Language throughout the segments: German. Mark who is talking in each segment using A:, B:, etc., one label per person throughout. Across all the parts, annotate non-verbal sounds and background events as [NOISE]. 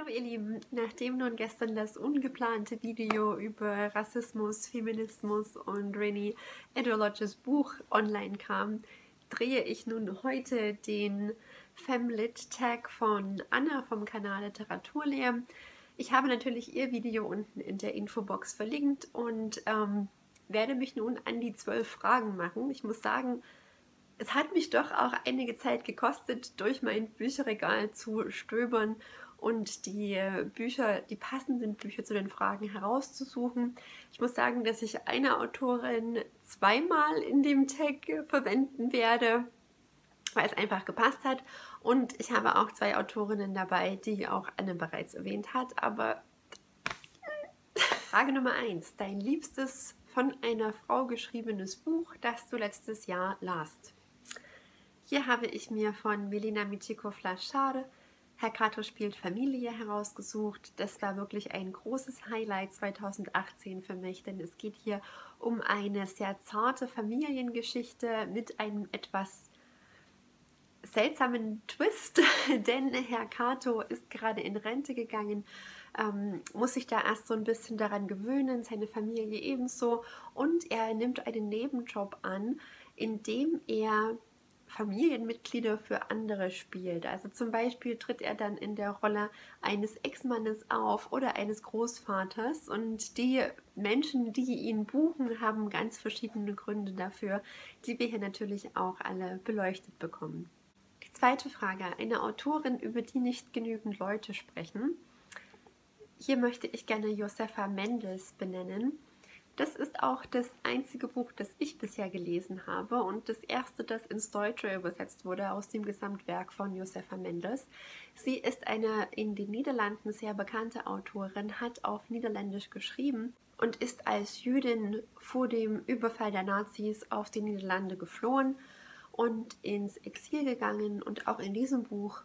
A: Hallo ihr Lieben, nachdem nun gestern das ungeplante Video über Rassismus, Feminismus und Rennie Edologes Buch online kam, drehe ich nun heute den Femlit-Tag von Anna vom Kanal Literaturlehr. Ich habe natürlich ihr Video unten in der Infobox verlinkt und ähm, werde mich nun an die zwölf Fragen machen. Ich muss sagen, es hat mich doch auch einige Zeit gekostet, durch mein Bücherregal zu stöbern und die äh, Bücher, die passenden Bücher zu den Fragen herauszusuchen. Ich muss sagen, dass ich eine Autorin zweimal in dem Tag verwenden werde, weil es einfach gepasst hat. Und ich habe auch zwei Autorinnen dabei, die auch Anne bereits erwähnt hat. Aber Frage Nummer eins: Dein liebstes von einer Frau geschriebenes Buch, das du letztes Jahr lasst. Hier habe ich mir von Melina Michiko-Flachard Herr Kato spielt Familie herausgesucht. Das war wirklich ein großes Highlight 2018 für mich, denn es geht hier um eine sehr zarte Familiengeschichte mit einem etwas seltsamen Twist, [LAUGHS] denn Herr Kato ist gerade in Rente gegangen, ähm, muss sich da erst so ein bisschen daran gewöhnen, seine Familie ebenso und er nimmt einen Nebenjob an, in dem er Familienmitglieder für andere spielt. Also zum Beispiel tritt er dann in der Rolle eines Ex-Mannes auf oder eines Großvaters und die Menschen, die ihn buchen, haben ganz verschiedene Gründe dafür, die wir hier natürlich auch alle beleuchtet bekommen. Die zweite Frage, eine Autorin, über die nicht genügend Leute sprechen. Hier möchte ich gerne Josefa Mendes benennen. Das ist auch das einzige Buch, das ich bisher gelesen habe und das erste, das ins Deutsche übersetzt wurde aus dem Gesamtwerk von Josefa Mendes. Sie ist eine in den Niederlanden sehr bekannte Autorin, hat auf Niederländisch geschrieben und ist als Jüdin vor dem Überfall der Nazis auf die Niederlande geflohen und ins Exil gegangen und auch in diesem Buch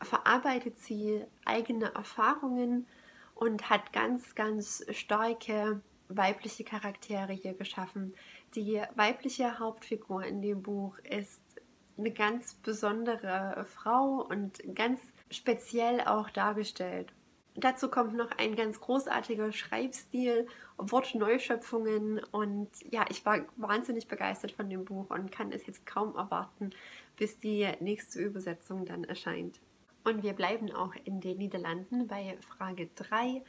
A: verarbeitet sie eigene Erfahrungen und hat ganz, ganz starke weibliche Charaktere hier geschaffen. Die weibliche Hauptfigur in dem Buch ist eine ganz besondere Frau und ganz speziell auch dargestellt. Dazu kommt noch ein ganz großartiger Schreibstil, Wortneuschöpfungen und ja, ich war wahnsinnig begeistert von dem Buch und kann es jetzt kaum erwarten, bis die nächste Übersetzung dann erscheint. Und wir bleiben auch in den Niederlanden bei Frage 3.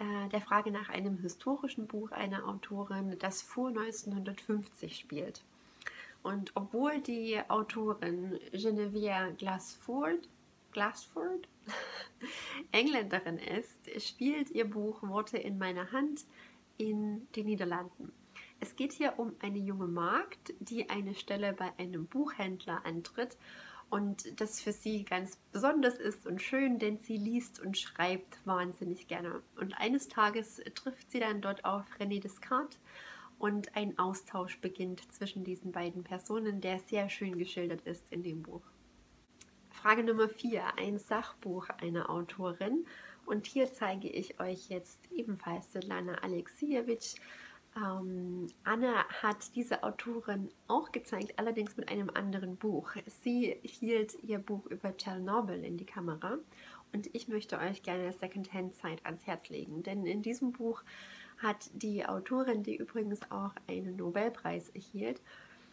A: Äh, der Frage nach einem historischen Buch einer Autorin, das vor 1950 spielt. Und obwohl die Autorin Genevieve Glassford, Glassford [LAUGHS] Engländerin ist, spielt ihr Buch Worte in meiner Hand in den Niederlanden. Es geht hier um eine junge Magd, die eine Stelle bei einem Buchhändler antritt und das für sie ganz besonders ist und schön, denn sie liest und schreibt wahnsinnig gerne. Und eines Tages trifft sie dann dort auf René Descartes und ein Austausch beginnt zwischen diesen beiden Personen, der sehr schön geschildert ist in dem Buch. Frage Nummer 4, ein Sachbuch einer Autorin. Und hier zeige ich euch jetzt ebenfalls Lana Alexievich ähm, Anna hat diese Autorin auch gezeigt, allerdings mit einem anderen Buch. Sie hielt ihr Buch über Tschernobyl in die Kamera und ich möchte euch gerne Secondhand Zeit ans Herz legen, denn in diesem Buch hat die Autorin, die übrigens auch einen Nobelpreis erhielt,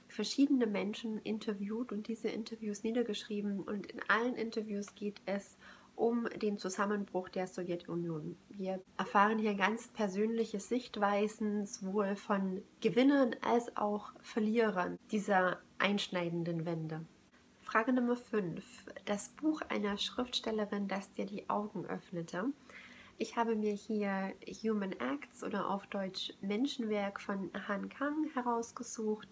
A: verschiedene Menschen interviewt und diese Interviews niedergeschrieben und in allen Interviews geht es um um den Zusammenbruch der Sowjetunion. Wir erfahren hier ganz persönliche Sichtweisen, sowohl von Gewinnern als auch Verlierern dieser einschneidenden Wende. Frage Nummer 5. Das Buch einer Schriftstellerin, das dir die Augen öffnete. Ich habe mir hier Human Acts oder auf Deutsch Menschenwerk von Han Kang herausgesucht.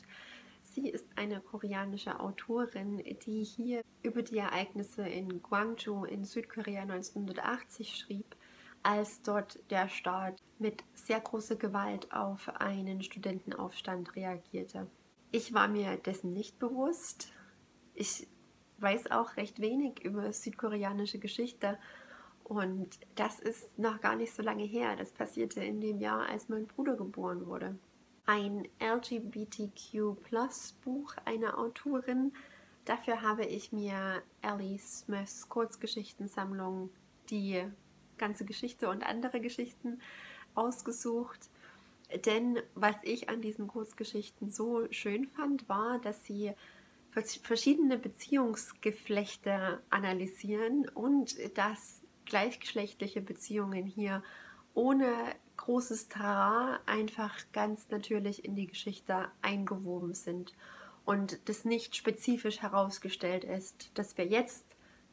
A: Sie ist eine koreanische Autorin, die hier über die Ereignisse in Gwangju in Südkorea 1980 schrieb, als dort der Staat mit sehr großer Gewalt auf einen Studentenaufstand reagierte. Ich war mir dessen nicht bewusst. Ich weiß auch recht wenig über südkoreanische Geschichte und das ist noch gar nicht so lange her. Das passierte in dem Jahr, als mein Bruder geboren wurde ein LGBTQ-Plus-Buch einer Autorin. Dafür habe ich mir Ellie Smiths Kurzgeschichtensammlung die ganze Geschichte und andere Geschichten ausgesucht. Denn was ich an diesen Kurzgeschichten so schön fand, war, dass sie verschiedene Beziehungsgeflechte analysieren und dass gleichgeschlechtliche Beziehungen hier ohne großes Trara einfach ganz natürlich in die Geschichte eingewoben sind und das nicht spezifisch herausgestellt ist, dass wir jetzt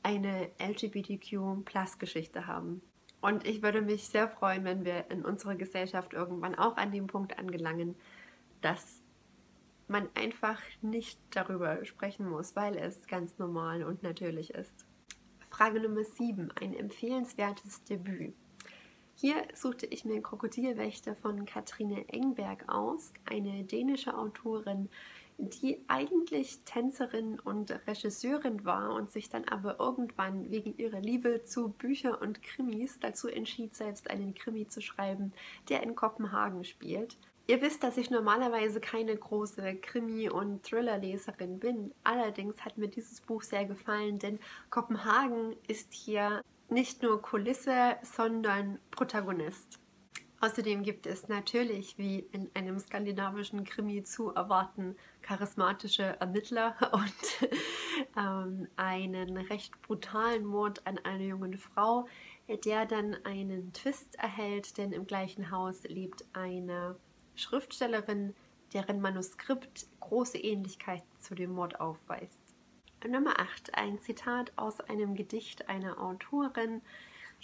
A: eine LGBTQ-Plus-Geschichte haben. Und ich würde mich sehr freuen, wenn wir in unserer Gesellschaft irgendwann auch an dem Punkt angelangen, dass man einfach nicht darüber sprechen muss, weil es ganz normal und natürlich ist. Frage Nummer 7. Ein empfehlenswertes Debüt. Hier suchte ich mir Krokodilwächter von Katrine Engberg aus, eine dänische Autorin, die eigentlich Tänzerin und Regisseurin war und sich dann aber irgendwann wegen ihrer Liebe zu Büchern und Krimis dazu entschied, selbst einen Krimi zu schreiben, der in Kopenhagen spielt. Ihr wisst, dass ich normalerweise keine große Krimi- und Thriller-Leserin bin. Allerdings hat mir dieses Buch sehr gefallen, denn Kopenhagen ist hier nicht nur Kulisse, sondern Protagonist. Außerdem gibt es natürlich, wie in einem skandinavischen Krimi zu erwarten, charismatische Ermittler [LAUGHS] und ähm, einen recht brutalen Mord an einer jungen Frau, der dann einen Twist erhält, denn im gleichen Haus lebt eine Schriftstellerin, deren Manuskript große Ähnlichkeit zu dem Mord aufweist. Nummer 8. Ein Zitat aus einem Gedicht einer Autorin,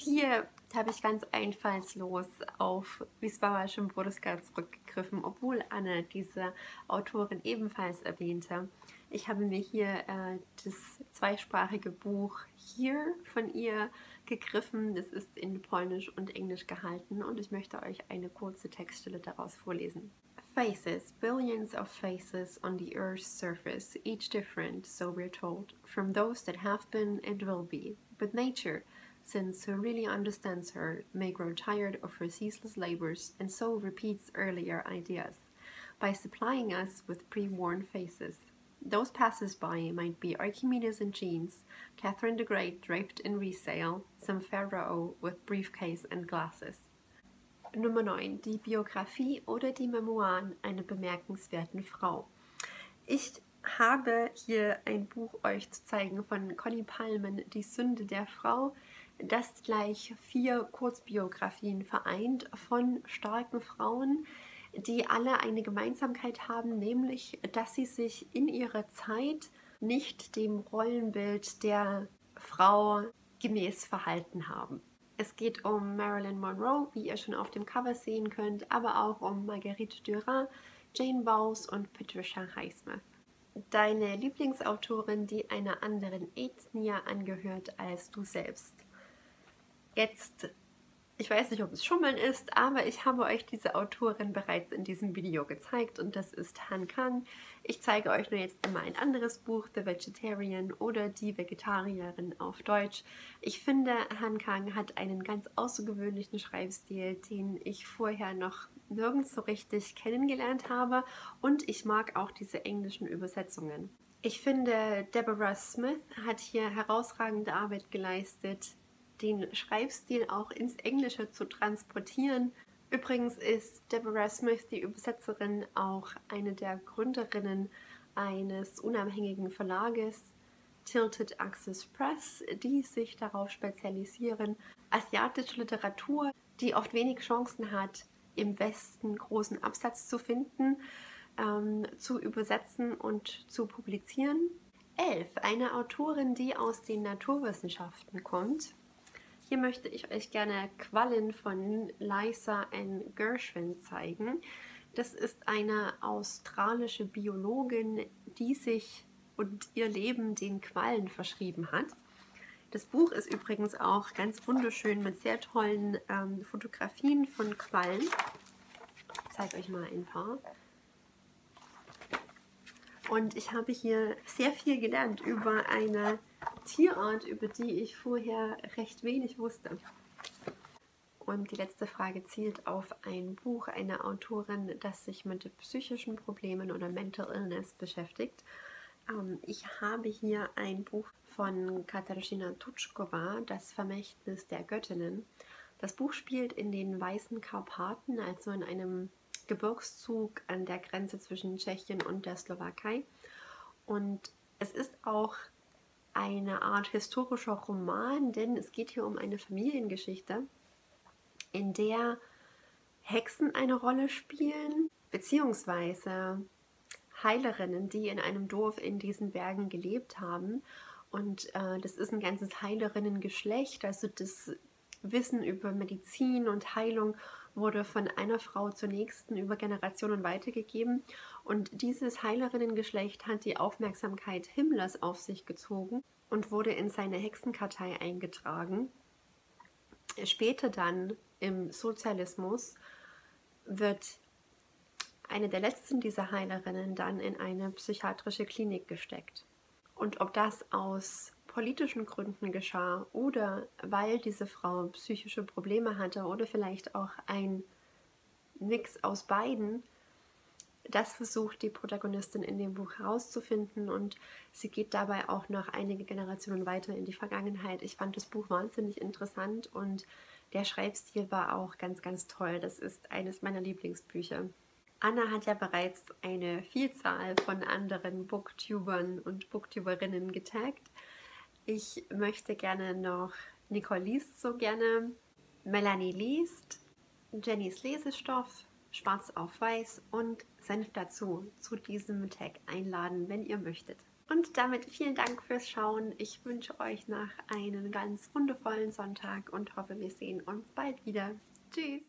A: hier habe ich ganz einfallslos auf Wisława Szymborska zurückgegriffen, obwohl Anne diese Autorin ebenfalls erwähnte. Ich habe mir hier äh, das zweisprachige Buch Here von ihr gegriffen. Das ist in Polnisch und Englisch gehalten und ich möchte euch eine kurze Textstelle daraus vorlesen. Faces, billions of faces on the earth's surface, each different, so we're told, from those that have been and will be. But nature, since who really understands her may grow tired of her ceaseless labors and so repeats earlier ideas by supplying us with pre-worn faces. Those passers-by might be Archimedes in jeans, Catherine the Great draped in resale, some pharaoh with briefcase and glasses. Nummer 9. Die Biografie oder die Memoiren einer bemerkenswerten Frau. Ich habe hier ein Buch euch zu zeigen von Conny Palmen, Die Sünde der Frau, das gleich vier Kurzbiografien vereint von starken Frauen, die alle eine Gemeinsamkeit haben, nämlich dass sie sich in ihrer Zeit nicht dem Rollenbild der Frau gemäß verhalten haben. Es geht um Marilyn Monroe, wie ihr schon auf dem Cover sehen könnt, aber auch um Marguerite Duras, Jane Bowes und Patricia Highsmith. Deine Lieblingsautorin, die einer anderen Ethnie angehört als du selbst. Jetzt, ich weiß nicht, ob es Schummeln ist, aber ich habe euch diese Autorin bereits in diesem Video gezeigt und das ist Han Kang. Ich zeige euch nur jetzt immer ein anderes Buch, The Vegetarian oder Die Vegetarierin auf Deutsch. Ich finde, Han Kang hat einen ganz außergewöhnlichen Schreibstil, den ich vorher noch nirgends so richtig kennengelernt habe und ich mag auch diese englischen Übersetzungen. Ich finde, Deborah Smith hat hier herausragende Arbeit geleistet, den Schreibstil auch ins Englische zu transportieren. Übrigens ist Deborah Smith, die Übersetzerin, auch eine der Gründerinnen eines unabhängigen Verlages, Tilted Access Press, die sich darauf spezialisieren, asiatische Literatur, die oft wenig Chancen hat, im Westen großen Absatz zu finden, ähm, zu übersetzen und zu publizieren. Elf, eine Autorin, die aus den Naturwissenschaften kommt, hier möchte ich euch gerne Quallen von Liza N. Gershwin zeigen. Das ist eine australische Biologin, die sich und ihr Leben den Quallen verschrieben hat. Das Buch ist übrigens auch ganz wunderschön mit sehr tollen ähm, Fotografien von Quallen. Ich zeige euch mal ein paar. Und ich habe hier sehr viel gelernt über eine Tierart, über die ich vorher recht wenig wusste. Und die letzte Frage zielt auf ein Buch einer Autorin, das sich mit psychischen Problemen oder Mental Illness beschäftigt. Ähm, ich habe hier ein Buch von Katarzyna Tutschkova, Das Vermächtnis der Göttinnen. Das Buch spielt in den Weißen Karpaten, also in einem Gebirgszug an der Grenze zwischen Tschechien und der Slowakei. Und es ist auch eine Art historischer Roman, denn es geht hier um eine Familiengeschichte, in der Hexen eine Rolle spielen, beziehungsweise Heilerinnen, die in einem Dorf in diesen Bergen gelebt haben. Und äh, das ist ein ganzes Heilerinnengeschlecht, also das Wissen über Medizin und Heilung wurde von einer Frau zur nächsten über Generationen weitergegeben. Und dieses Heilerinnengeschlecht hat die Aufmerksamkeit Himmlers auf sich gezogen und wurde in seine Hexenkartei eingetragen. Später dann im Sozialismus wird eine der letzten dieser Heilerinnen dann in eine psychiatrische Klinik gesteckt. Und ob das aus politischen Gründen geschah oder weil diese Frau psychische Probleme hatte oder vielleicht auch ein Mix aus beiden, das versucht die Protagonistin in dem Buch herauszufinden und sie geht dabei auch noch einige Generationen weiter in die Vergangenheit. Ich fand das Buch wahnsinnig interessant und der Schreibstil war auch ganz, ganz toll. Das ist eines meiner Lieblingsbücher. Anna hat ja bereits eine Vielzahl von anderen Booktubern und Booktuberinnen getaggt. Ich möchte gerne noch Nicole liest so gerne, Melanie liest, Jennys Lesestoff, Schwarz auf Weiß und Senf dazu zu diesem Tag einladen, wenn ihr möchtet. Und damit vielen Dank fürs Schauen. Ich wünsche euch noch einen ganz wundervollen Sonntag und hoffe, wir sehen uns bald wieder. Tschüss!